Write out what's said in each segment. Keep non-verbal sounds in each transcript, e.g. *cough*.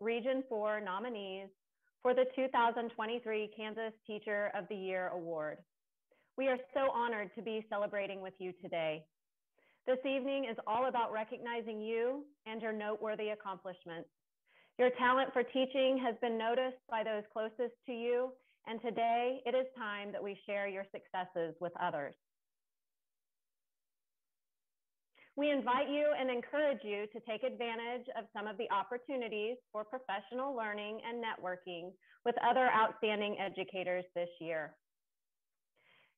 Region 4 nominees for the 2023 Kansas Teacher of the Year Award. We are so honored to be celebrating with you today. This evening is all about recognizing you and your noteworthy accomplishments. Your talent for teaching has been noticed by those closest to you, and today it is time that we share your successes with others. We invite you and encourage you to take advantage of some of the opportunities for professional learning and networking with other outstanding educators this year.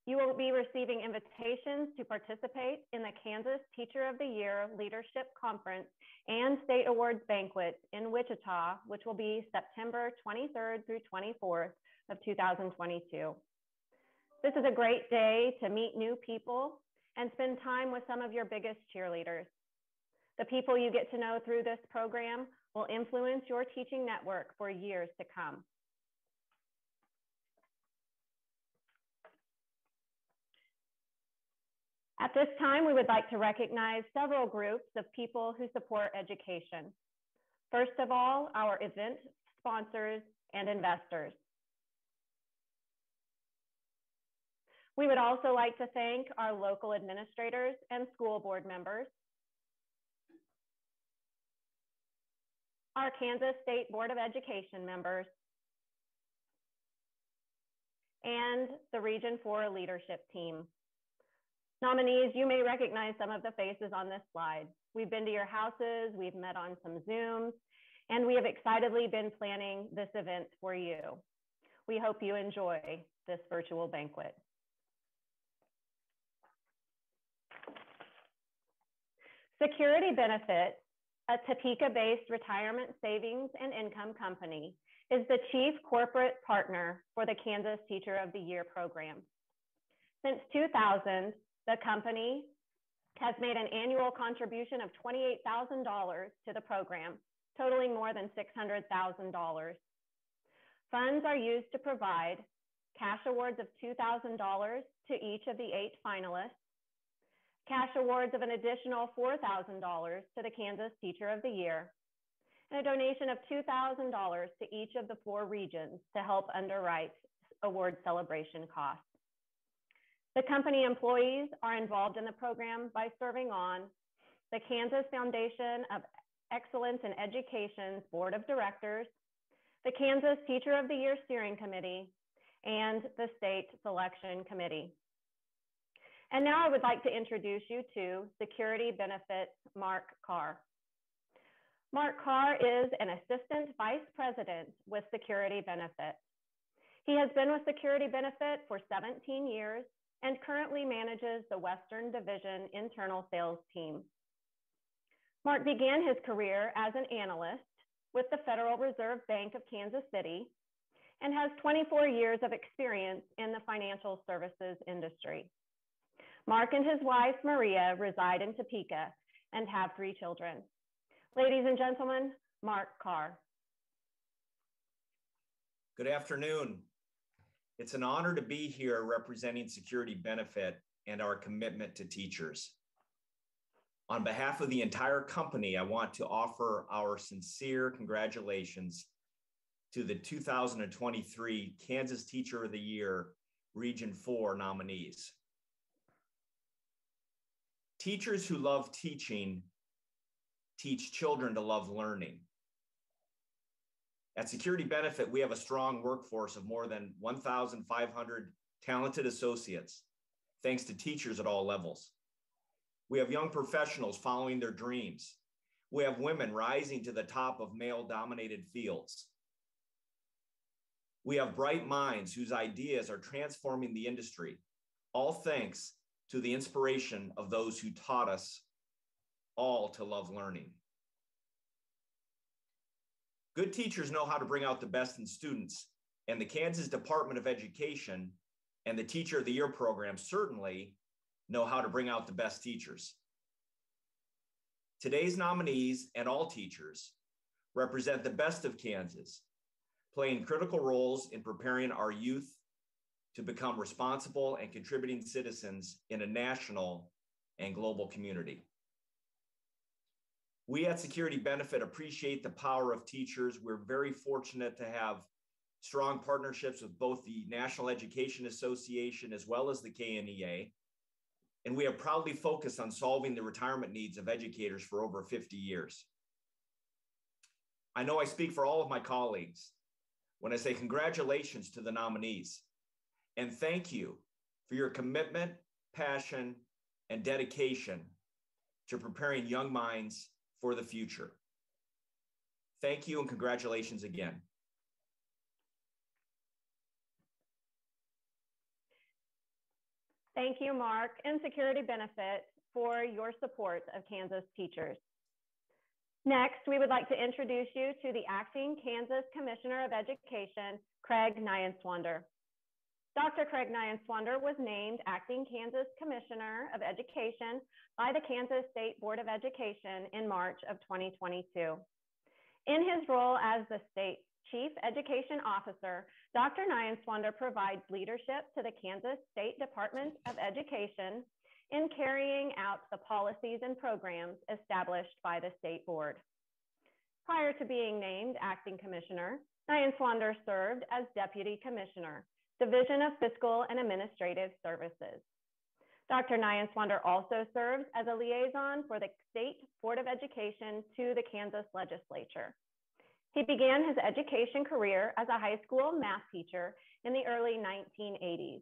You will be receiving invitations to participate in the Kansas Teacher of the Year Leadership Conference and State Awards Banquet in Wichita, which will be September 23rd through 24th of 2022. This is a great day to meet new people and spend time with some of your biggest cheerleaders. The people you get to know through this program will influence your teaching network for years to come. At this time, we would like to recognize several groups of people who support education. First of all, our event sponsors and investors. We would also like to thank our local administrators and school board members, our Kansas State Board of Education members, and the Region 4 leadership team. Nominees, you may recognize some of the faces on this slide. We've been to your houses, we've met on some Zooms, and we have excitedly been planning this event for you. We hope you enjoy this virtual banquet. Security Benefits, a Topeka-based retirement savings and income company, is the chief corporate partner for the Kansas Teacher of the Year program. Since 2000, the company has made an annual contribution of $28,000 to the program, totaling more than $600,000. Funds are used to provide cash awards of $2,000 to each of the eight finalists, cash awards of an additional $4,000 to the Kansas Teacher of the Year, and a donation of $2,000 to each of the four regions to help underwrite award celebration costs. The company employees are involved in the program by serving on the Kansas Foundation of Excellence in Education's Board of Directors, the Kansas Teacher of the Year Steering Committee, and the State Selection Committee. And now I would like to introduce you to Security Benefit's Mark Carr. Mark Carr is an Assistant Vice President with Security Benefit. He has been with Security Benefit for 17 years and currently manages the Western Division internal sales team. Mark began his career as an analyst with the Federal Reserve Bank of Kansas City and has 24 years of experience in the financial services industry. Mark and his wife, Maria, reside in Topeka and have three children. Ladies and gentlemen, Mark Carr. Good afternoon. It's an honor to be here representing Security Benefit and our commitment to teachers. On behalf of the entire company, I want to offer our sincere congratulations to the 2023 Kansas Teacher of the Year Region 4 nominees. Teachers who love teaching teach children to love learning. At Security Benefit, we have a strong workforce of more than 1,500 talented associates, thanks to teachers at all levels. We have young professionals following their dreams. We have women rising to the top of male dominated fields. We have bright minds whose ideas are transforming the industry, all thanks to the inspiration of those who taught us all to love learning. Good teachers know how to bring out the best in students, and the Kansas Department of Education and the Teacher of the Year program certainly know how to bring out the best teachers. Today's nominees and all teachers represent the best of Kansas, playing critical roles in preparing our youth to become responsible and contributing citizens in a national and global community. We at Security Benefit appreciate the power of teachers. We're very fortunate to have strong partnerships with both the National Education Association as well as the KNEA. And we have proudly focused on solving the retirement needs of educators for over 50 years. I know I speak for all of my colleagues when I say congratulations to the nominees and thank you for your commitment, passion, and dedication to preparing young minds for the future. Thank you and congratulations again. Thank you, Mark and Security Benefit for your support of Kansas teachers. Next, we would like to introduce you to the Acting Kansas Commissioner of Education, Craig Neuenswander. Dr. Craig Neuenswander was named Acting Kansas Commissioner of Education by the Kansas State Board of Education in March of 2022. In his role as the state Chief Education Officer, Dr. Neuenswander provides leadership to the Kansas State Department of Education in carrying out the policies and programs established by the state board. Prior to being named acting commissioner, Neuenswander served as deputy commissioner, Division of Fiscal and Administrative Services. Dr. Neuenswander also serves as a liaison for the State Board of Education to the Kansas legislature. He began his education career as a high school math teacher in the early 1980s.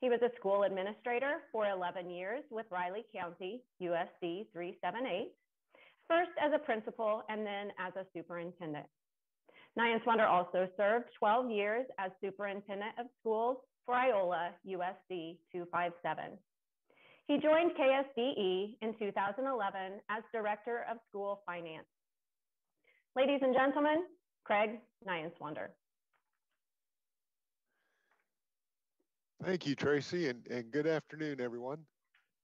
He was a school administrator for 11 years with Riley County, USD 378, first as a principal and then as a superintendent. Neuenswander also served 12 years as superintendent of schools for Iola, USD 257. He joined KSDE in 2011 as director of school finance. Ladies and gentlemen, Craig Neuenswander. Thank you, Tracy, and, and good afternoon, everyone.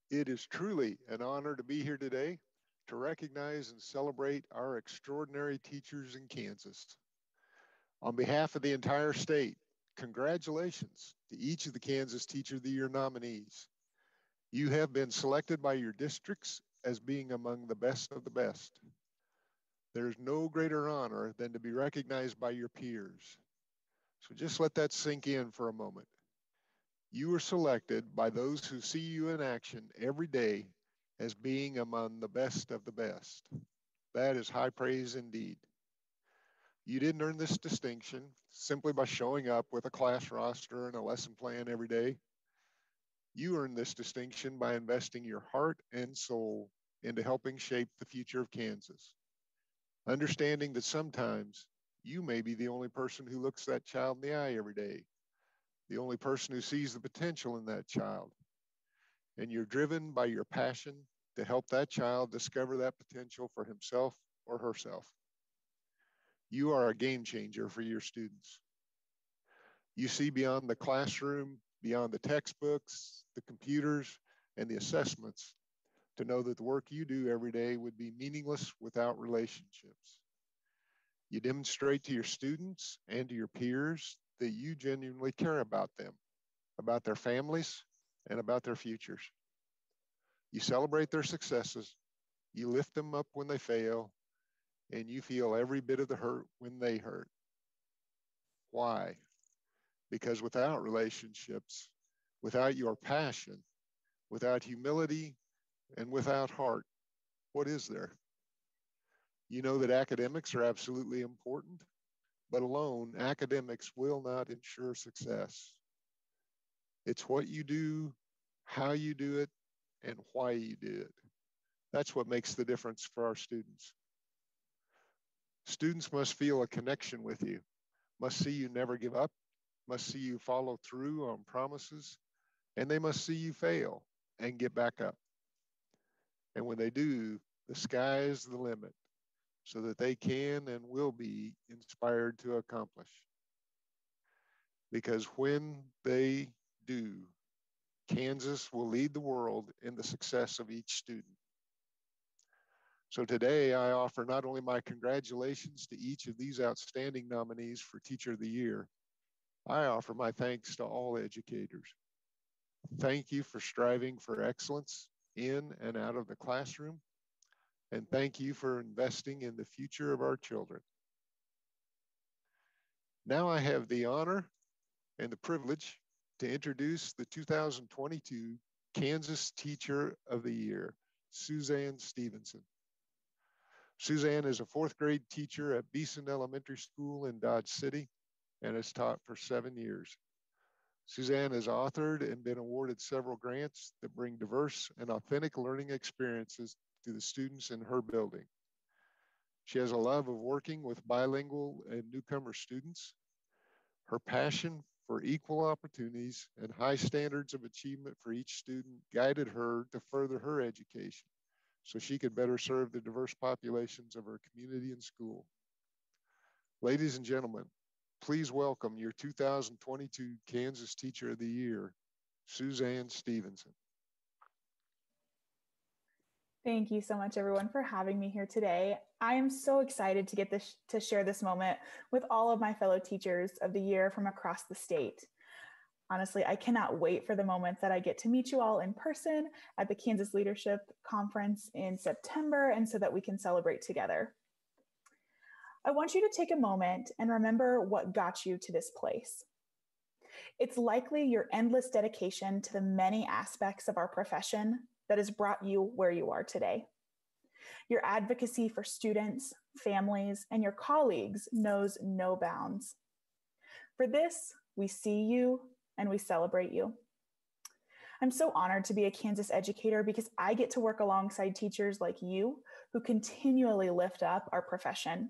It is truly an honor to be here today to recognize and celebrate our extraordinary teachers in Kansas. On behalf of the entire state, congratulations to each of the Kansas Teacher of the Year nominees. You have been selected by your districts as being among the best of the best. There's no greater honor than to be recognized by your peers. So just let that sink in for a moment. You are selected by those who see you in action every day as being among the best of the best. That is high praise indeed. You didn't earn this distinction simply by showing up with a class roster and a lesson plan every day. You earned this distinction by investing your heart and soul into helping shape the future of Kansas understanding that sometimes you may be the only person who looks that child in the eye every day, the only person who sees the potential in that child. And you're driven by your passion to help that child discover that potential for himself or herself. You are a game changer for your students. You see beyond the classroom, beyond the textbooks, the computers, and the assessments to know that the work you do every day would be meaningless without relationships. You demonstrate to your students and to your peers that you genuinely care about them, about their families, and about their futures. You celebrate their successes, you lift them up when they fail, and you feel every bit of the hurt when they hurt. Why? Because without relationships, without your passion, without humility and without heart, what is there? You know that academics are absolutely important, but alone, academics will not ensure success. It's what you do, how you do it, and why you do it. That's what makes the difference for our students. Students must feel a connection with you, must see you never give up, must see you follow through on promises, and they must see you fail and get back up. And when they do, the sky is the limit so that they can and will be inspired to accomplish. Because when they do, Kansas will lead the world in the success of each student. So today I offer not only my congratulations to each of these outstanding nominees for Teacher of the Year, I offer my thanks to all educators. Thank you for striving for excellence in and out of the classroom. and thank you for investing in the future of our children. Now I have the honor and the privilege to introduce the 2022 Kansas Teacher of the Year, Suzanne Stevenson. Suzanne is a fourth grade teacher at Beeson Elementary School in Dodge City and has taught for seven years. Suzanne has authored and been awarded several grants that bring diverse and authentic learning experiences to the students in her building. She has a love of working with bilingual and newcomer students. Her passion for equal opportunities and high standards of achievement for each student guided her to further her education so she could better serve the diverse populations of her community and school. Ladies and gentlemen, please welcome your 2022 Kansas Teacher of the Year, Suzanne Stevenson. Thank you so much, everyone, for having me here today. I am so excited to get this to share this moment with all of my fellow teachers of the year from across the state. Honestly, I cannot wait for the moment that I get to meet you all in person at the Kansas Leadership Conference in September and so that we can celebrate together. I want you to take a moment and remember what got you to this place. It's likely your endless dedication to the many aspects of our profession that has brought you where you are today. Your advocacy for students, families, and your colleagues knows no bounds. For this, we see you and we celebrate you. I'm so honored to be a Kansas educator because I get to work alongside teachers like you who continually lift up our profession.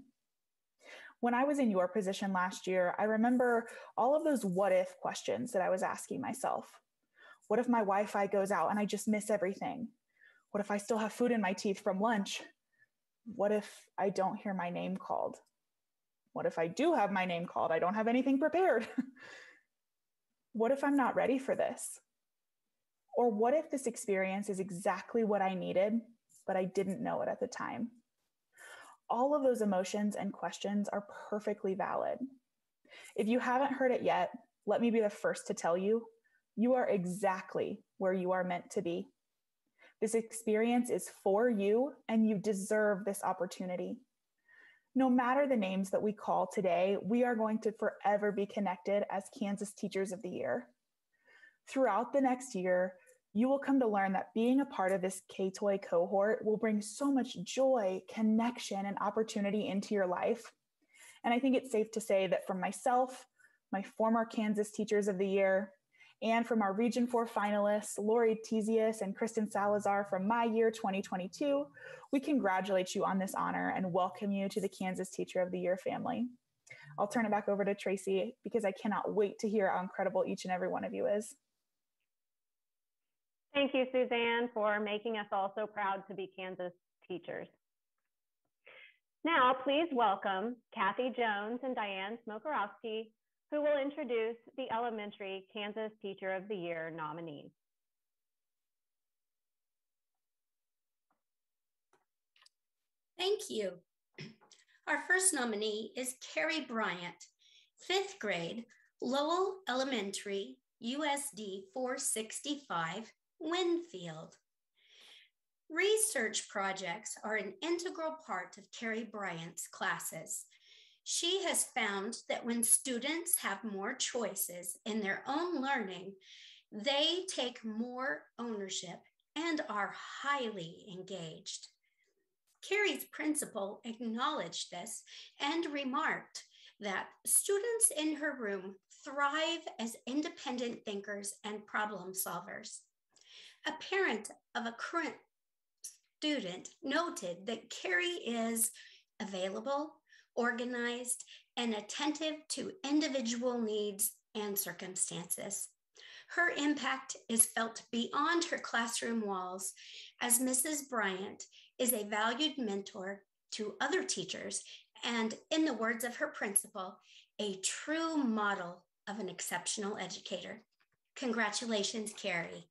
When I was in your position last year, I remember all of those what if questions that I was asking myself. What if my Wi Fi goes out and I just miss everything? What if I still have food in my teeth from lunch? What if I don't hear my name called? What if I do have my name called? I don't have anything prepared. *laughs* what if I'm not ready for this? Or what if this experience is exactly what I needed, but I didn't know it at the time? All of those emotions and questions are perfectly valid. If you haven't heard it yet, let me be the first to tell you you are exactly where you are meant to be. This experience is for you, and you deserve this opportunity. No matter the names that we call today, we are going to forever be connected as Kansas Teachers of the Year. Throughout the next year, you will come to learn that being a part of this K-TOY cohort will bring so much joy, connection, and opportunity into your life. And I think it's safe to say that from myself, my former Kansas Teachers of the Year, and from our Region 4 finalists, Lori Tezius and Kristen Salazar from my year 2022, we congratulate you on this honor and welcome you to the Kansas Teacher of the Year family. I'll turn it back over to Tracy because I cannot wait to hear how incredible each and every one of you is. Thank you, Suzanne, for making us all so proud to be Kansas teachers. Now, please welcome Kathy Jones and Diane Smokorowski who will introduce the Elementary Kansas Teacher of the Year nominees. Thank you. Our first nominee is Carrie Bryant, fifth grade, Lowell Elementary, USD 465, Winfield. Research projects are an integral part of Carrie Bryant's classes. She has found that when students have more choices in their own learning, they take more ownership and are highly engaged. Carrie's principal acknowledged this and remarked that students in her room thrive as independent thinkers and problem solvers. A parent of a current student noted that Carrie is available, organized, and attentive to individual needs and circumstances. Her impact is felt beyond her classroom walls as Mrs. Bryant is a valued mentor to other teachers and, in the words of her principal, a true model of an exceptional educator. Congratulations, Carrie.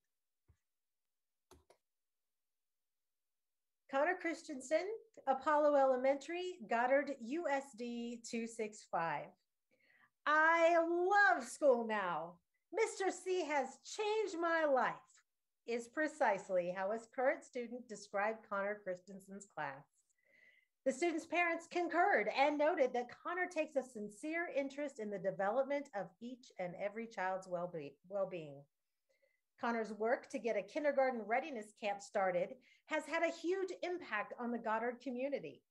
Connor Christensen, Apollo Elementary, Goddard USD 265. I love school now. Mr. C has changed my life. is precisely how a current student described Connor Christensen's class. The students' parents concurred and noted that Connor takes a sincere interest in the development of each and every child's well being. Connor's work to get a kindergarten readiness camp started has had a huge impact on the Goddard community.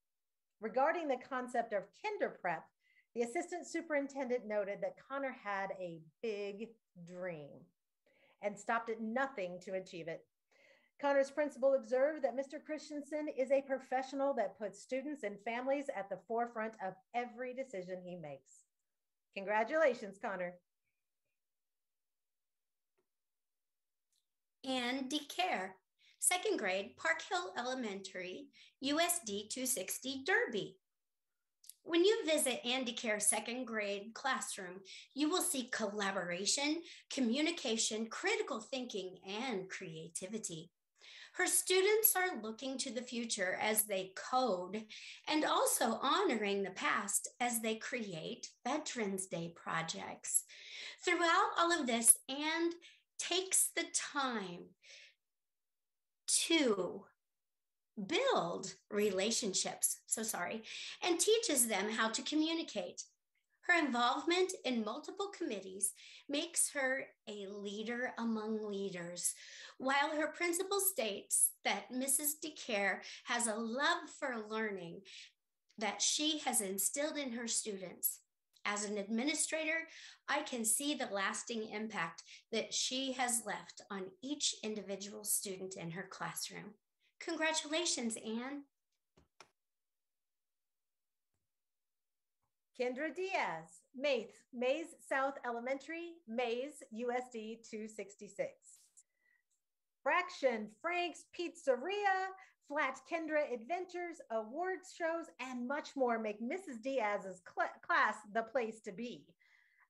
Regarding the concept of kinder prep, the assistant superintendent noted that Connor had a big dream and stopped at nothing to achieve it. Connor's principal observed that Mr. Christensen is a professional that puts students and families at the forefront of every decision he makes. Congratulations, Connor. Anne DeCare, second grade, Park Hill Elementary, USD 260 Derby. When you visit Anne DeCare's second grade classroom, you will see collaboration, communication, critical thinking, and creativity. Her students are looking to the future as they code and also honoring the past as they create Veterans Day projects. Throughout all of this, and takes the time to build relationships, so sorry, and teaches them how to communicate. Her involvement in multiple committees makes her a leader among leaders, while her principal states that Mrs. DeCare has a love for learning that she has instilled in her students. As an administrator, I can see the lasting impact that she has left on each individual student in her classroom. Congratulations, Anne. Kendra Diaz, Maize, Maize South Elementary, Maize, USD 266. Fraction, Frank's Pizzeria, Flat Kendra Adventures, awards shows, and much more make Mrs. Diaz's cl class the place to be.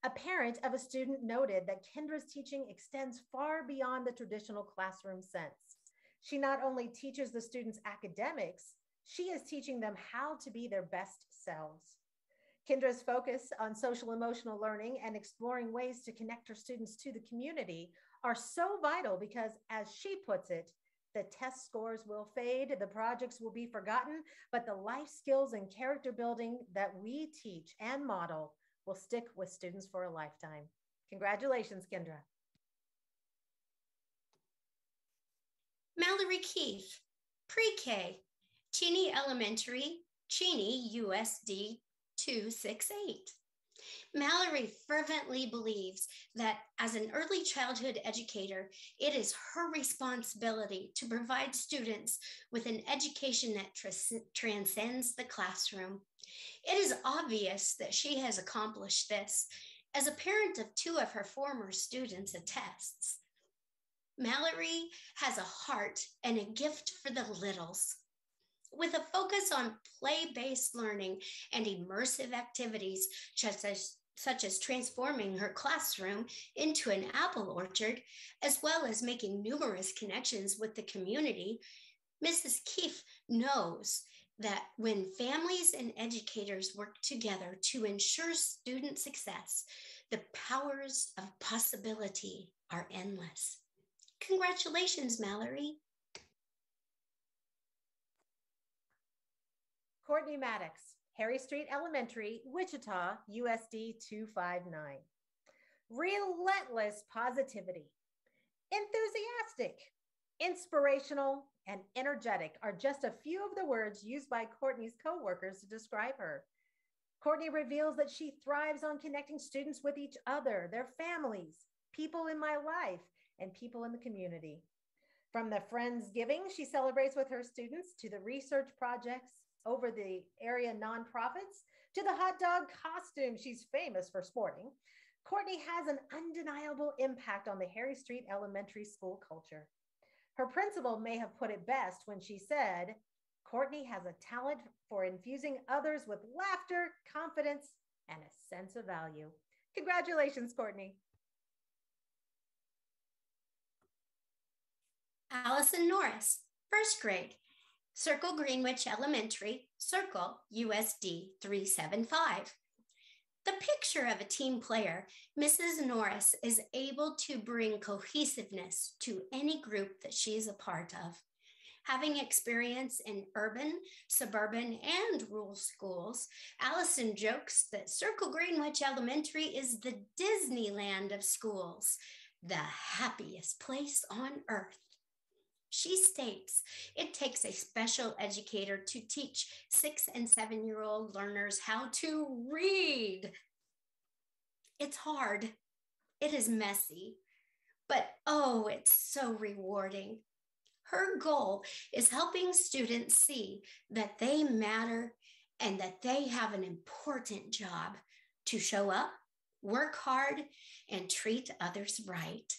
A parent of a student noted that Kendra's teaching extends far beyond the traditional classroom sense. She not only teaches the students academics, she is teaching them how to be their best selves. Kendra's focus on social emotional learning and exploring ways to connect her students to the community are so vital because, as she puts it, the test scores will fade, the projects will be forgotten, but the life skills and character building that we teach and model will stick with students for a lifetime. Congratulations, Kendra. Mallory Keith, pre-K, Cheney Elementary, Cheney USD 268. Mallory fervently believes that as an early childhood educator, it is her responsibility to provide students with an education that tr- transcends the classroom. It is obvious that she has accomplished this, as a parent of two of her former students attests. Mallory has a heart and a gift for the littles. With a focus on play based learning and immersive activities, such as, such as transforming her classroom into an apple orchard, as well as making numerous connections with the community, Mrs. Keefe knows that when families and educators work together to ensure student success, the powers of possibility are endless. Congratulations, Mallory. Courtney Maddox, Harry Street Elementary, Wichita, USD 259. Relentless positivity, enthusiastic, inspirational, and energetic are just a few of the words used by Courtney's coworkers to describe her. Courtney reveals that she thrives on connecting students with each other, their families, people in my life, and people in the community. From the Friendsgiving she celebrates with her students to the research projects over the area nonprofits to the hot dog costume she's famous for sporting, Courtney has an undeniable impact on the Harry Street Elementary School culture. Her principal may have put it best when she said, Courtney has a talent for infusing others with laughter, confidence, and a sense of value. Congratulations, Courtney. Allison Norris, first grade, Circle Greenwich Elementary, Circle USD 375. The picture of a team player, Mrs. Norris is able to bring cohesiveness to any group that she is a part of. Having experience in urban, suburban, and rural schools, Allison jokes that Circle Greenwich Elementary is the Disneyland of schools, the happiest place on earth. She states it takes a special educator to teach six and seven year old learners how to read. It's hard, it is messy, but oh, it's so rewarding. Her goal is helping students see that they matter and that they have an important job to show up, work hard, and treat others right.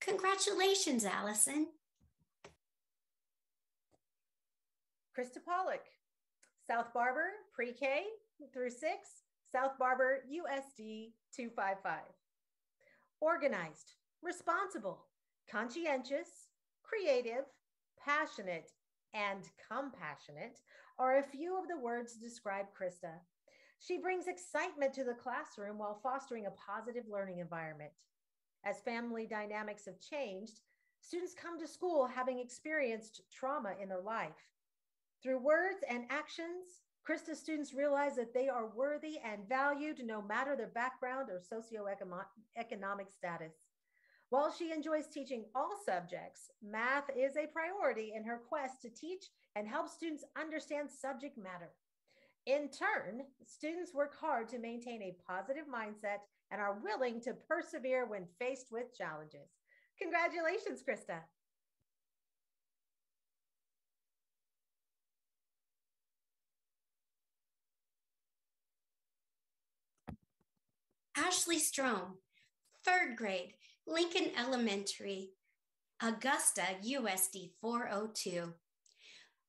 Congratulations, Allison. Krista Pollock, South Barber pre-K through six, South Barber USD 255. Organized, responsible, conscientious, creative, passionate, and compassionate are a few of the words to describe Krista. She brings excitement to the classroom while fostering a positive learning environment. As family dynamics have changed, students come to school having experienced trauma in their life. Through words and actions, Krista students realize that they are worthy and valued no matter their background or socioeconomic status. While she enjoys teaching all subjects, math is a priority in her quest to teach and help students understand subject matter. In turn, students work hard to maintain a positive mindset and are willing to persevere when faced with challenges. Congratulations, Krista. Ashley Strom, third grade, Lincoln Elementary, Augusta, USD 402.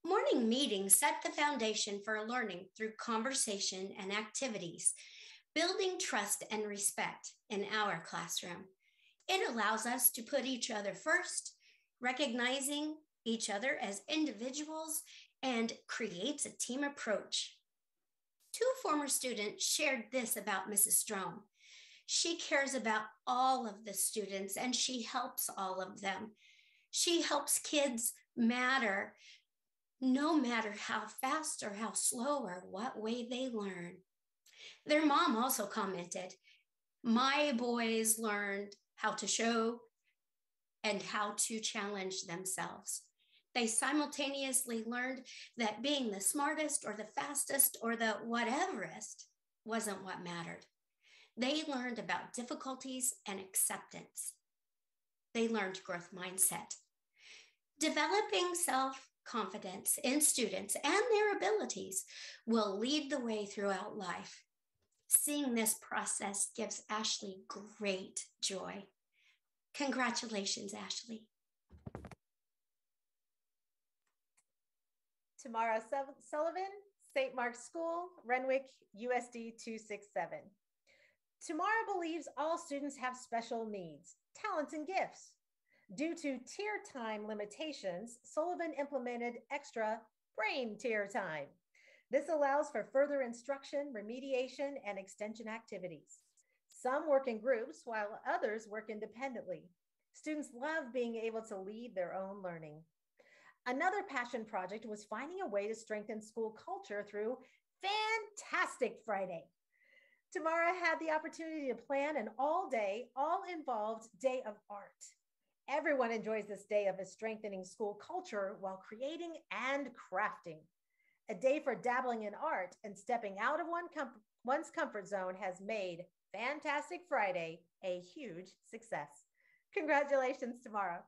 Morning meetings set the foundation for learning through conversation and activities, building trust and respect in our classroom. It allows us to put each other first, recognizing each other as individuals, and creates a team approach. Two former students shared this about Mrs. Strom. She cares about all of the students and she helps all of them. She helps kids matter no matter how fast or how slow or what way they learn. Their mom also commented, My boys learned how to show and how to challenge themselves. They simultaneously learned that being the smartest or the fastest or the whateverest wasn't what mattered. They learned about difficulties and acceptance. They learned growth mindset. Developing self confidence in students and their abilities will lead the way throughout life. Seeing this process gives Ashley great joy. Congratulations, Ashley. Tamara Sullivan, St. Mark's School, Renwick, USD 267. Tamara believes all students have special needs, talents, and gifts. Due to tier time limitations, Sullivan implemented extra brain tier time. This allows for further instruction, remediation, and extension activities. Some work in groups while others work independently. Students love being able to lead their own learning. Another passion project was finding a way to strengthen school culture through Fantastic Friday. Tamara had the opportunity to plan an all day, all involved day of art. Everyone enjoys this day of a strengthening school culture while creating and crafting. A day for dabbling in art and stepping out of one com- one's comfort zone has made Fantastic Friday a huge success. Congratulations, Tamara.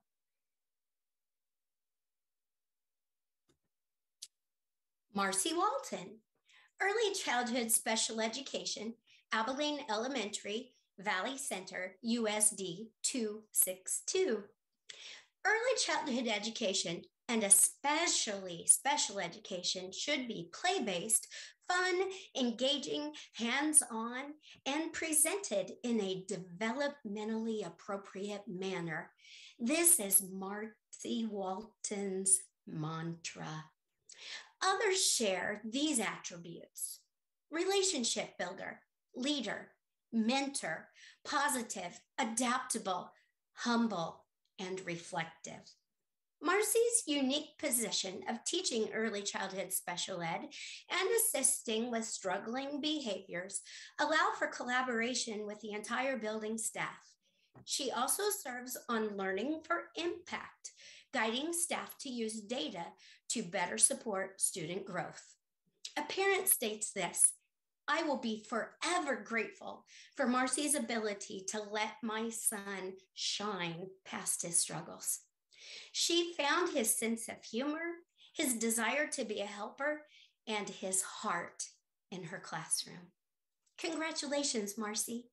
Marcy Walton, Early Childhood Special Education Abilene Elementary, Valley Center, USD 262. Early childhood education and especially special education should be play based, fun, engaging, hands on, and presented in a developmentally appropriate manner. This is Marcy Walton's mantra. Others share these attributes relationship builder, leader, mentor, positive, adaptable, humble, and reflective. Marcy's unique position of teaching early childhood special ed and assisting with struggling behaviors allow for collaboration with the entire building staff. She also serves on Learning for Impact, guiding staff to use data to better support student growth. A parent states this I will be forever grateful for Marcy's ability to let my son shine past his struggles. She found his sense of humor, his desire to be a helper, and his heart in her classroom. Congratulations, Marcy.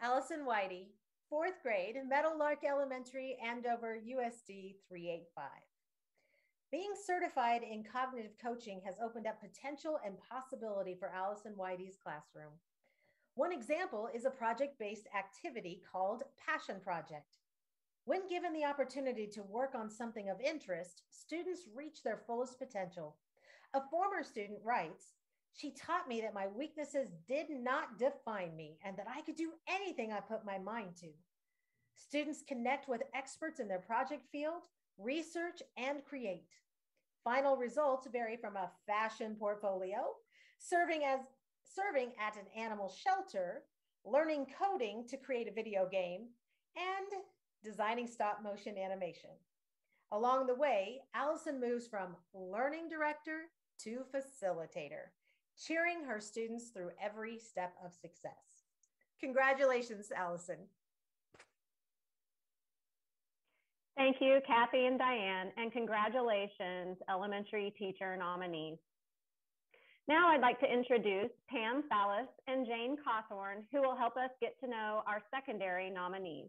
Allison Whitey, fourth grade, Meadowlark Elementary, Andover, USD 385. Being certified in cognitive coaching has opened up potential and possibility for Allison Whitey's classroom. One example is a project based activity called Passion Project. When given the opportunity to work on something of interest, students reach their fullest potential. A former student writes, She taught me that my weaknesses did not define me and that I could do anything I put my mind to. Students connect with experts in their project field, research, and create. Final results vary from a fashion portfolio, serving as serving at an animal shelter, learning coding to create a video game, and designing stop motion animation. Along the way, Allison moves from learning director to facilitator, cheering her students through every step of success. Congratulations, Allison. Thank you, Kathy and Diane, and congratulations, elementary teacher nominees. Now I'd like to introduce Pam Fallis and Jane Cawthorn, who will help us get to know our secondary nominees.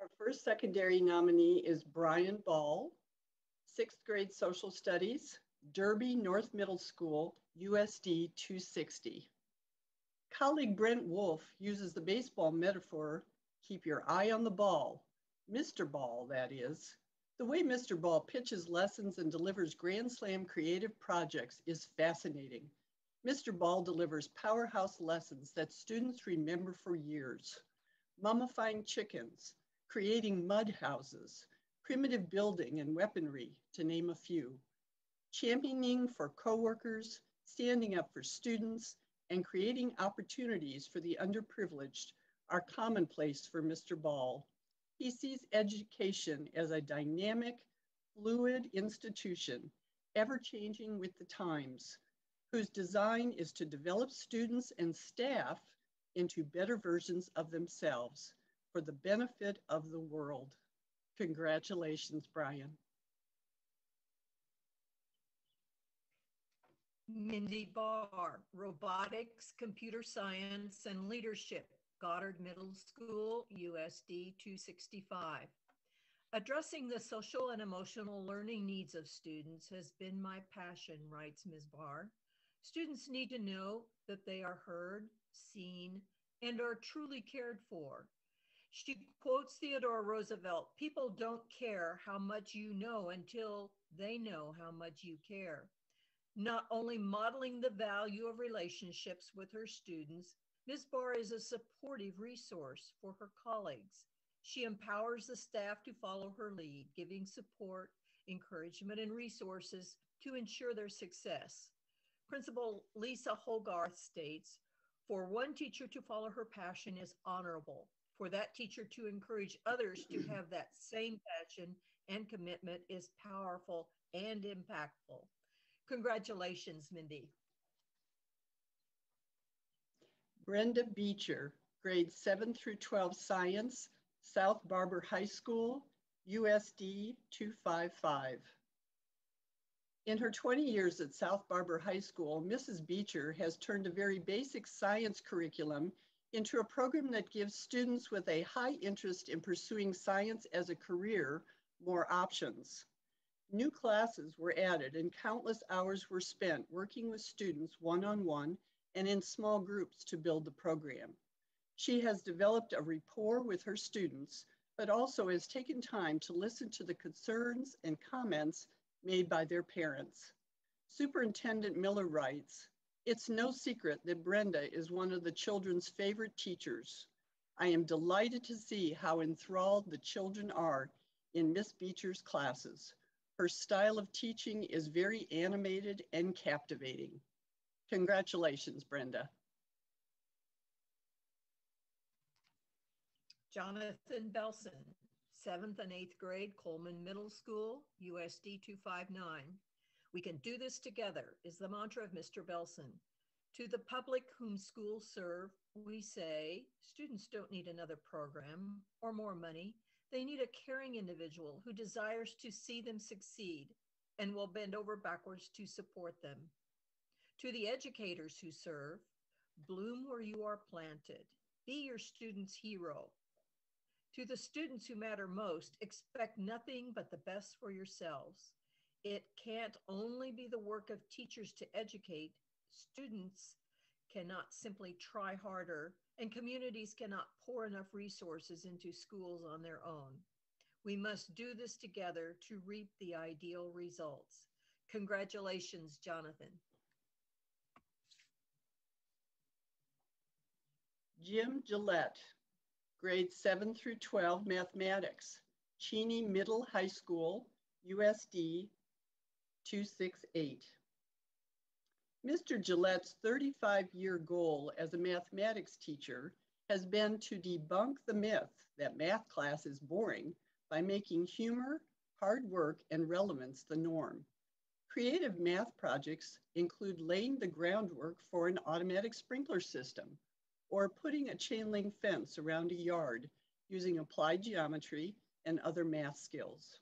Our first secondary nominee is Brian Ball, sixth grade social studies, Derby North Middle School, USD 260. Colleague Brent Wolf uses the baseball metaphor, keep your eye on the ball, Mr. Ball, that is. The way Mr. Ball pitches lessons and delivers Grand Slam creative projects is fascinating. Mr. Ball delivers powerhouse lessons that students remember for years. Mummifying chickens, creating mud houses, primitive building and weaponry, to name a few. Championing for coworkers, standing up for students, and creating opportunities for the underprivileged are commonplace for Mr. Ball. He sees education as a dynamic, fluid institution, ever changing with the times, whose design is to develop students and staff into better versions of themselves for the benefit of the world. Congratulations, Brian. Mindy Barr, Robotics, Computer Science, and Leadership, Goddard Middle School, USD 265. Addressing the social and emotional learning needs of students has been my passion, writes Ms. Barr. Students need to know that they are heard, seen, and are truly cared for. She quotes Theodore Roosevelt People don't care how much you know until they know how much you care not only modeling the value of relationships with her students, Ms. Barr is a supportive resource for her colleagues. She empowers the staff to follow her lead, giving support, encouragement, and resources to ensure their success. Principal Lisa Hogarth states, for one teacher to follow her passion is honorable. For that teacher to encourage others to have that same passion and commitment is powerful and impactful. Congratulations, Mindy. Brenda Beecher, grade 7 through 12 science, South Barber High School, USD 255. In her 20 years at South Barber High School, Mrs. Beecher has turned a very basic science curriculum into a program that gives students with a high interest in pursuing science as a career more options. New classes were added and countless hours were spent working with students one-on-one and in small groups to build the program. She has developed a rapport with her students, but also has taken time to listen to the concerns and comments made by their parents. Superintendent Miller writes, it's no secret that Brenda is one of the children's favorite teachers. I am delighted to see how enthralled the children are in Miss Beecher's classes. Her style of teaching is very animated and captivating. Congratulations, Brenda. Jonathan Belson, seventh and eighth grade, Coleman Middle School, USD 259. We can do this together is the mantra of Mr. Belson. To the public whom schools serve, we say students don't need another program or more money. They need a caring individual who desires to see them succeed and will bend over backwards to support them. To the educators who serve, bloom where you are planted. Be your student's hero. To the students who matter most, expect nothing but the best for yourselves. It can't only be the work of teachers to educate, students cannot simply try harder, and communities cannot pour enough resources into schools on their own. We must do this together to reap the ideal results. Congratulations, Jonathan. Jim Gillette, grades 7 through 12 mathematics, Cheney Middle High School, USD 268. Mr. Gillette's 35 year goal as a mathematics teacher has been to debunk the myth that math class is boring by making humor, hard work, and relevance the norm. Creative math projects include laying the groundwork for an automatic sprinkler system or putting a chain link fence around a yard using applied geometry and other math skills.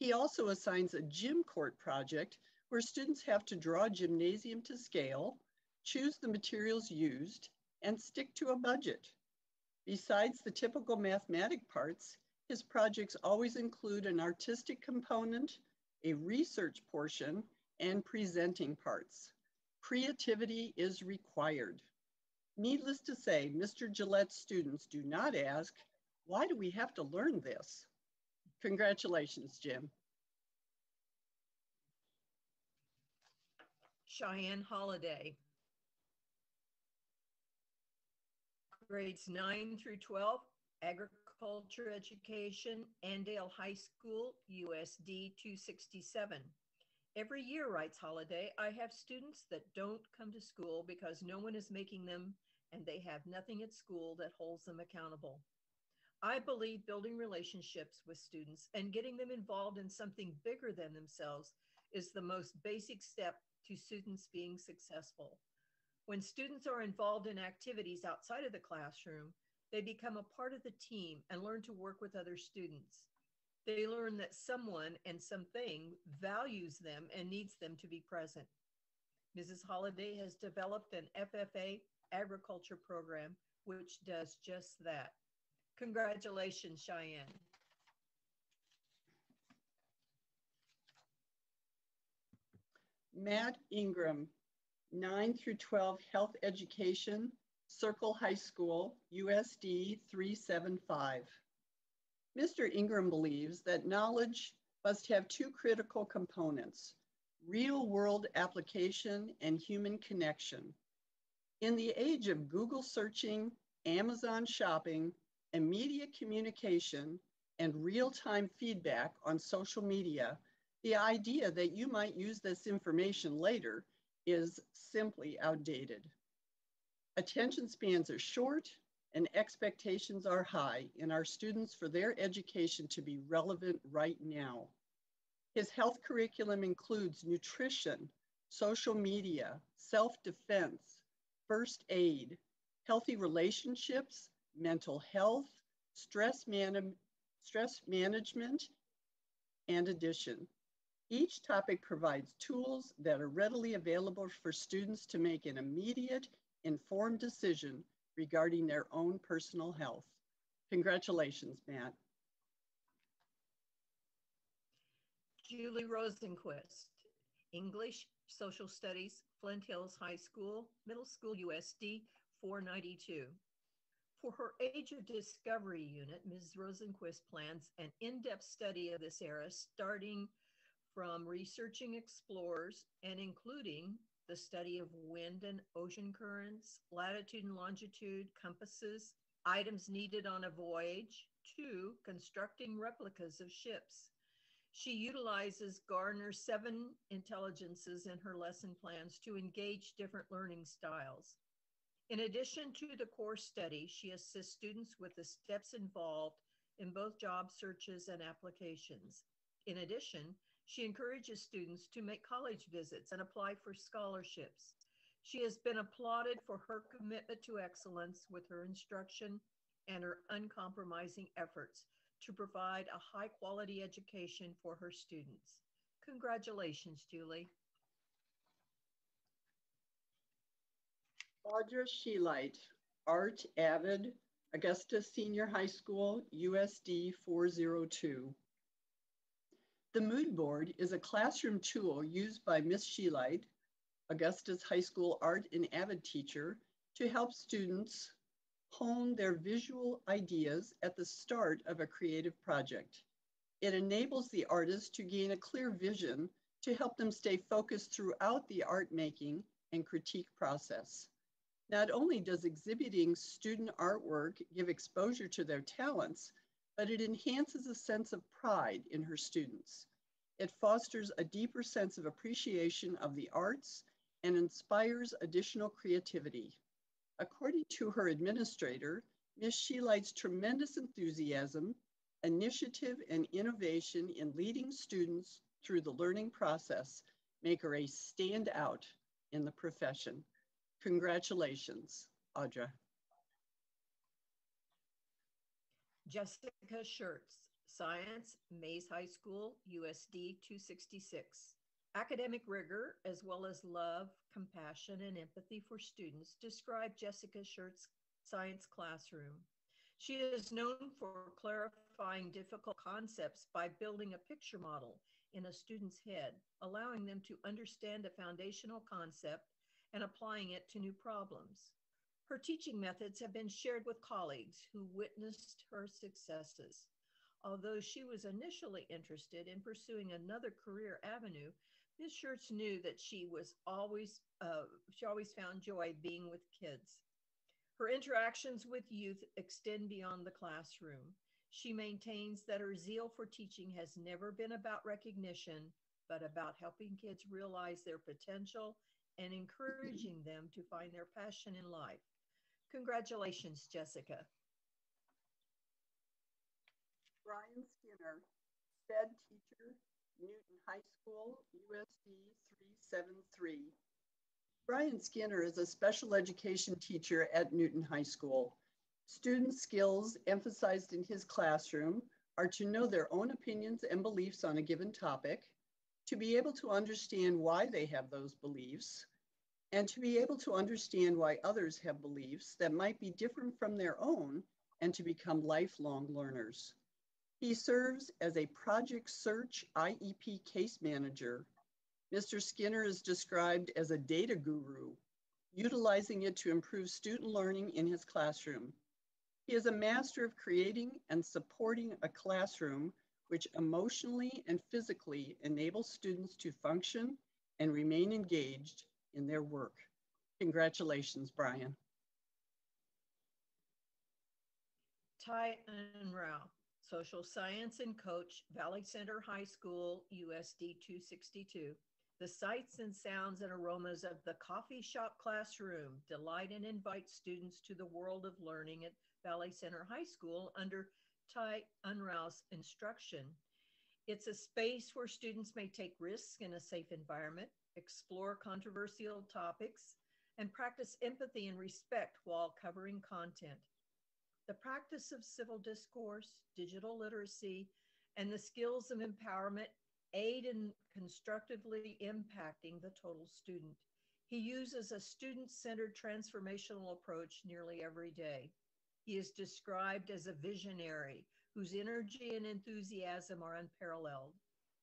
He also assigns a gym court project where students have to draw a gymnasium to scale, choose the materials used, and stick to a budget. Besides the typical mathematic parts, his projects always include an artistic component, a research portion, and presenting parts. Creativity is required. Needless to say, Mr. Gillette's students do not ask, why do we have to learn this? Congratulations, Jim. Cheyenne Holiday. Grades 9 through 12, Agriculture Education, Andale High School, USD 267. Every year, writes Holiday, I have students that don't come to school because no one is making them and they have nothing at school that holds them accountable. I believe building relationships with students and getting them involved in something bigger than themselves is the most basic step to students being successful. When students are involved in activities outside of the classroom, they become a part of the team and learn to work with other students. They learn that someone and something values them and needs them to be present. Mrs. Holiday has developed an FFA agriculture program which does just that. Congratulations, Cheyenne. Matt Ingram, 9 through 12 Health Education, Circle High School, USD 375. Mr. Ingram believes that knowledge must have two critical components, real world application and human connection. In the age of Google searching, Amazon shopping, immediate communication, and real-time feedback on social media, the idea that you might use this information later is simply outdated. Attention spans are short and expectations are high in our students for their education to be relevant right now. His health curriculum includes nutrition, social media, self-defense, first aid, healthy relationships, mental health, stress, man stress management, and addition. Each topic provides tools that are readily available for students to make an immediate, informed decision regarding their own personal health. Congratulations, Matt. Julie Rosenquist, English, Social Studies, Flint Hills High School, Middle School USD 492. For her Age of Discovery unit, Ms. Rosenquist plans an in depth study of this era, starting from researching explorers and including the study of wind and ocean currents, latitude and longitude, compasses, items needed on a voyage, to constructing replicas of ships. She utilizes Gardner's seven intelligences in her lesson plans to engage different learning styles. In addition to the core study, she assists students with the steps involved in both job searches and applications. In addition, she encourages students to make college visits and apply for scholarships. She has been applauded for her commitment to excellence with her instruction and her uncompromising efforts to provide a high quality education for her students. Congratulations, Julie. Audra Sheelight, Art Avid, Augusta Senior High School, USD 402. The mood board is a classroom tool used by Miss Sheelight, Augusta's high school art and avid teacher, to help students hone their visual ideas at the start of a creative project. It enables the artist to gain a clear vision to help them stay focused throughout the art making and critique process. Not only does exhibiting student artwork give exposure to their talents, but it enhances a sense of pride in her students. It fosters a deeper sense of appreciation of the arts and inspires additional creativity. According to her administrator, Ms. Sheelight's tremendous enthusiasm, initiative, and innovation in leading students through the learning process make her a standout in the profession. Congratulations, Audra. Jessica Schertz, Science, Maize High School, USD 266. Academic rigor, as well as love, compassion, and empathy for students, describe Jessica Schertz's science classroom. She is known for clarifying difficult concepts by building a picture model in a student's head, allowing them to understand a foundational concept and applying it to new problems. Her teaching methods have been shared with colleagues who witnessed her successes. Although she was initially interested in pursuing another career avenue, Ms. Schertz knew that she was always uh, she always found joy being with kids. Her interactions with youth extend beyond the classroom. She maintains that her zeal for teaching has never been about recognition, but about helping kids realize their potential and encouraging them to find their passion in life. Congratulations, Jessica. Brian Skinner, SPED teacher, Newton High School, USD 373. Brian Skinner is a special education teacher at Newton High School. Student skills emphasized in his classroom are to know their own opinions and beliefs on a given topic, to be able to understand why they have those beliefs, and to be able to understand why others have beliefs that might be different from their own and to become lifelong learners. He serves as a project search IEP case manager. Mr. Skinner is described as a data guru, utilizing it to improve student learning in his classroom. He is a master of creating and supporting a classroom which emotionally and physically enables students to function and remain engaged in their work. Congratulations, Brian. Ty Unruh. Social Science and Coach, Valley Center High School, USD 262. The sights and sounds and aromas of the coffee shop classroom delight and invite students to the world of learning at Valley Center High School under Ty Unruh's instruction. It's a space where students may take risks in a safe environment, explore controversial topics, and practice empathy and respect while covering content the practice of civil discourse, digital literacy, and the skills of empowerment aid in constructively impacting the total student. He uses a student centered transformational approach nearly every day. He is described as a visionary whose energy and enthusiasm are unparalleled.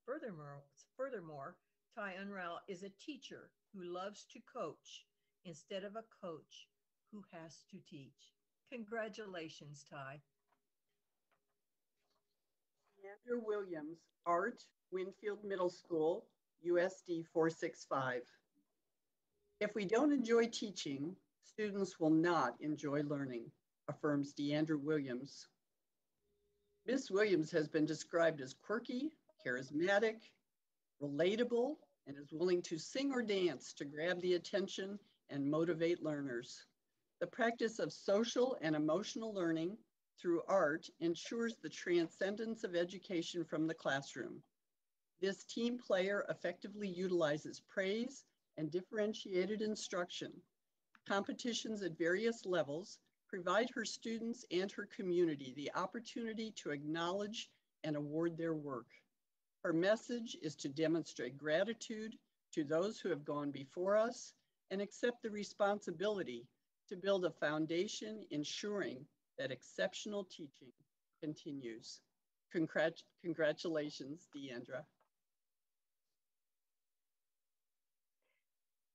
Furthermore, furthermore Ty Unruh is a teacher who loves to coach instead of a coach who has to teach. Congratulations, Ty. Andrew Williams, Art, Winfield Middle School, USD 465. If we don't enjoy teaching, students will not enjoy learning, affirms Deandra Williams. Miss Williams has been described as quirky, charismatic, relatable, and is willing to sing or dance to grab the attention and motivate learners. The practice of social and emotional learning through art ensures the transcendence of education from the classroom. This team player effectively utilizes praise and differentiated instruction. Competitions at various levels provide her students and her community the opportunity to acknowledge and award their work. Her message is to demonstrate gratitude to those who have gone before us and accept the responsibility to build a foundation ensuring that exceptional teaching continues. Congrat congratulations, Deandra.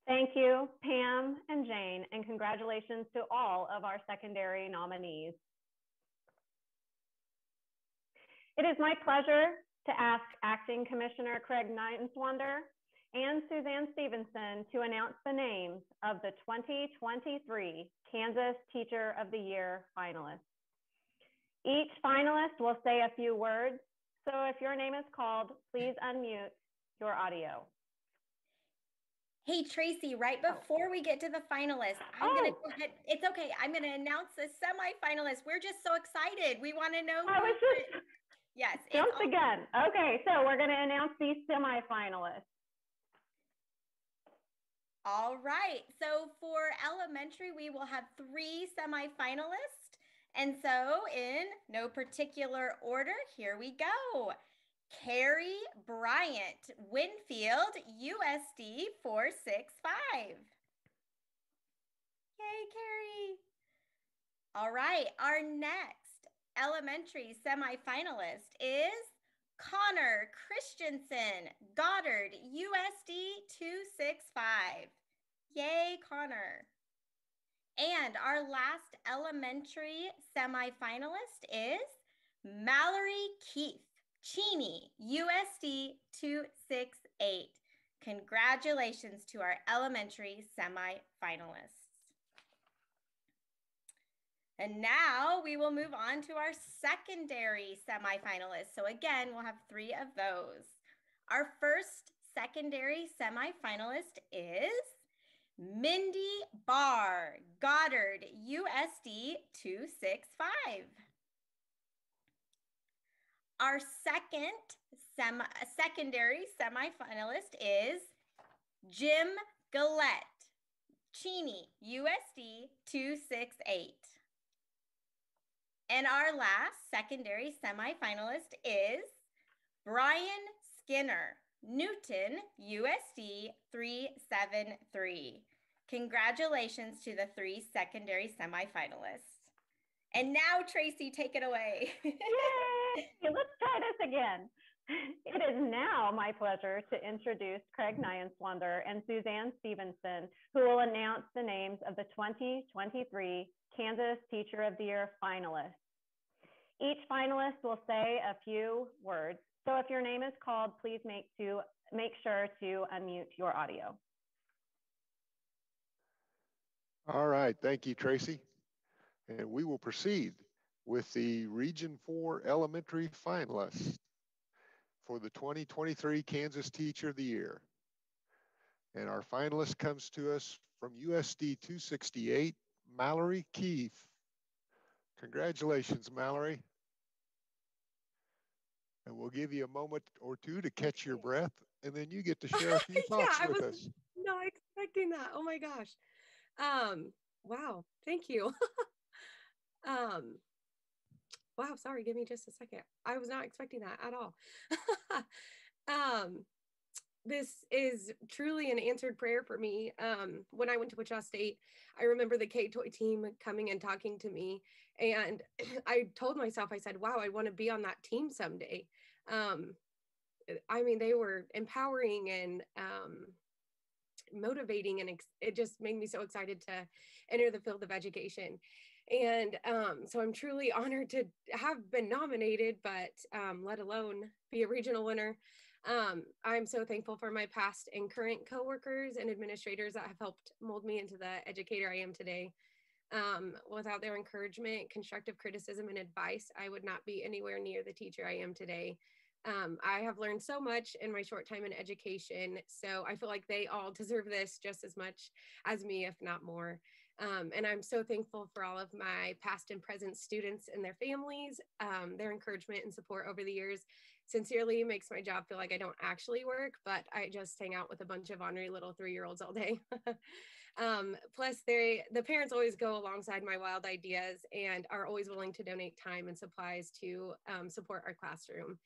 Thank you, Pam and Jane, and congratulations to all of our secondary nominees. It is my pleasure to ask Acting Commissioner Craig Neuenswander and Suzanne Stevenson to announce the names of the 2023 Kansas Teacher of the Year finalists. Each finalist will say a few words, so if your name is called, please unmute your audio. Hey, Tracy, right oh. before we get to the finalists, I'm oh. going to, it's okay. I'm going to announce the semifinalists. We're just so excited. We want to know. I was just, yes. Jumped again. Okay, so we're going to announce these semifinalists. All right. So for elementary, we will have three semifinalists. And so, in no particular order, here we go. Carrie Bryant, Winfield, USD 465. Yay, Carrie. All right, our next elementary semifinalist is Connor Christensen, Goddard, USD 265. Yay, Connor. And our last elementary semifinalist is Mallory Keith. Cheney, USD 268. Congratulations to our elementary semi-finalists. And now we will move on to our secondary semi-finalists. So again, we'll have three of those. Our first secondary semi-finalist is Mindy Barr, Goddard, USD 265. Our second semi, uh, secondary semifinalist is Jim Gillette, Cheney, USD 268. And our last secondary semifinalist is Brian Skinner, Newton, USD 373. Congratulations to the three secondary semifinalists. And now, Tracy, take it away. *laughs* Yay! Let's try this again. It is now my pleasure to introduce Craig Neuenswander and Suzanne Stevenson, who will announce the names of the 2023 Kansas Teacher of the Year finalists. Each finalist will say a few words. So if your name is called, please make, to, make sure to unmute your audio. All right. Thank you, Tracy. And we will proceed with the Region 4 elementary finalists for the 2023 Kansas Teacher of the Year. And our finalist comes to us from USD 268, Mallory Keith. Congratulations, Mallory. And we'll give you a moment or two to catch your breath, and then you get to share a *laughs* few thoughts yeah, with I was us. Not expecting that. Oh my gosh. Um, wow. Thank you. *laughs* Um, wow, sorry, give me just a second. I was not expecting that at all. *laughs* um, this is truly an answered prayer for me. Um, when I went to Wichita State, I remember the K-TOY team coming and talking to me, and *clears throat* I told myself, I said, "Wow, I want to be on that team someday." Um, I mean, they were empowering and um, motivating, and it just made me so excited to enter the field of education. And um, so I'm truly *laughs* honored to have been nominated, but um, let alone be a regional winner. Um, I'm so thankful for my past and current coworkers and administrators that have helped mold me into the educator I am today. Um, without their encouragement, constructive criticism, and advice, I would not be anywhere near the teacher I am today. Um, I have learned so much in my short time in education, so I feel like they all *laughs* deserve this just as much as me, if not more. Um, and I'm so thankful for all of my past and present students and their families, um, their encouragement and support over the years. Sincerely makes my job feel like I don't actually work, but I just hang out with a bunch of ornery little three year olds all day. *laughs* um, plus, they the parents always go alongside my wild ideas and are always willing to donate time and supplies to um, support our classroom.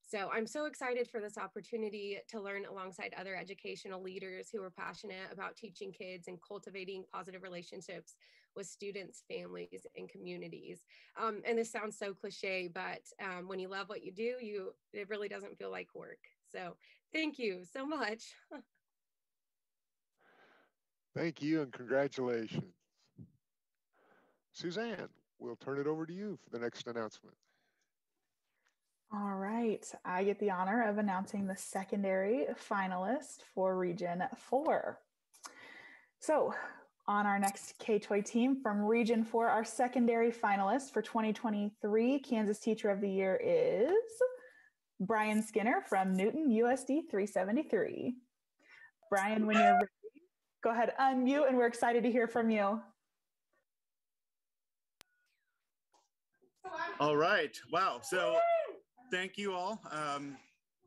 So I'm so excited for this opportunity to learn alongside other educational leaders who are passionate about teaching kids and cultivating positive relationships with students, families, and communities. Um, and this sounds so cliche, but um, when you love what you do, you it really doesn't feel like work. So thank you so much. *laughs* thank you and congratulations. Suzanne, we'll turn it over to you for the next announcement. All right, I get the honor of announcing the secondary finalist for Region 4. So, on our next K-TOY team from Region 4, our secondary finalist for 2023 Kansas Teacher of the Year is Brian Skinner from Newton USD 373. Brian, when you're ready, go ahead, unmute, and we're excited to hear from you. All right. Wow. So thank you all. Um,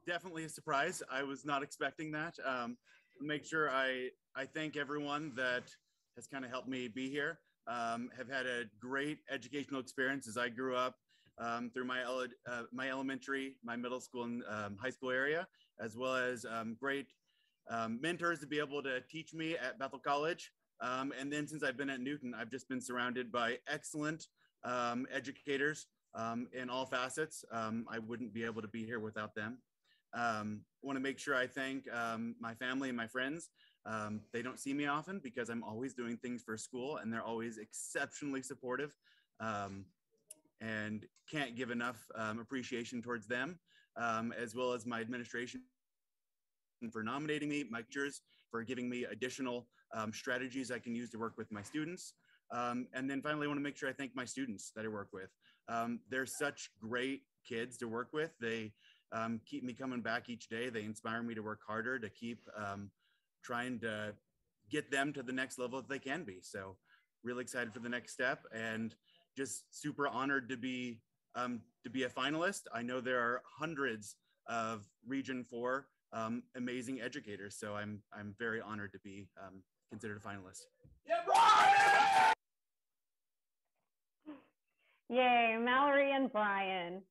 definitely a surprise. I was not expecting that. Um, make sure I, I thank everyone that has kind of helped me be here. Um, have had a great educational experience as I grew up um, through my, ele uh, my elementary, my middle school and um, high school area, as well as um, great mentors to be able to teach me at Bethel College. and then since I've been at Newton, I've just been surrounded by excellent educators um, in all facets. Um, I wouldn't be able to be here without them. Um, want to make sure I thank um, my family and my friends. Um, they don't see me often because I'm always doing things for school and they're always exceptionally supportive um, and can't give enough appreciation towards them, as well as my administration for nominating me, my teachers for giving me additional strategies I can use to work with my students. Um, and then finally, I want to make sure I thank my students that I work with. Um, they're such great kids to work with. They um, keep me coming back each day. They inspire me to work harder, to keep um, trying to get them to the next level that they can be. So, really excited for the next step, and just super honored to be um, to be a finalist. I know there are hundreds of Region Four um, amazing educators, so I'm I'm very honored to be um, considered a finalist. Yeah, Brian! Yay, Mallory and Brian.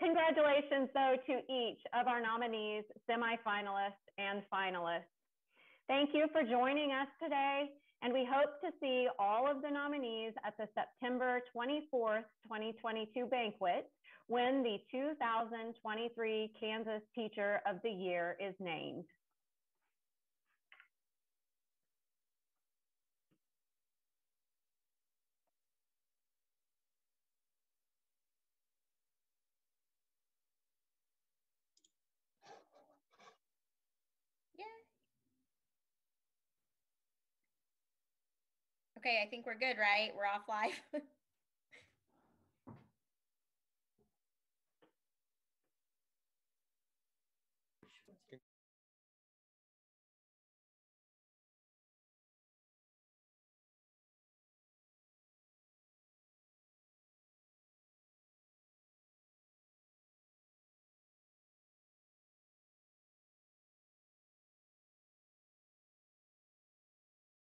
Congratulations, though, to each of our nominees, semifinalists, and finalists. Thank you for joining us today, and we hope to see all of the nominees at the September 24th, 2022 banquet when the 2023 Kansas Teacher of the Year is named. Okay, I think we're good, right? We're off live. *laughs*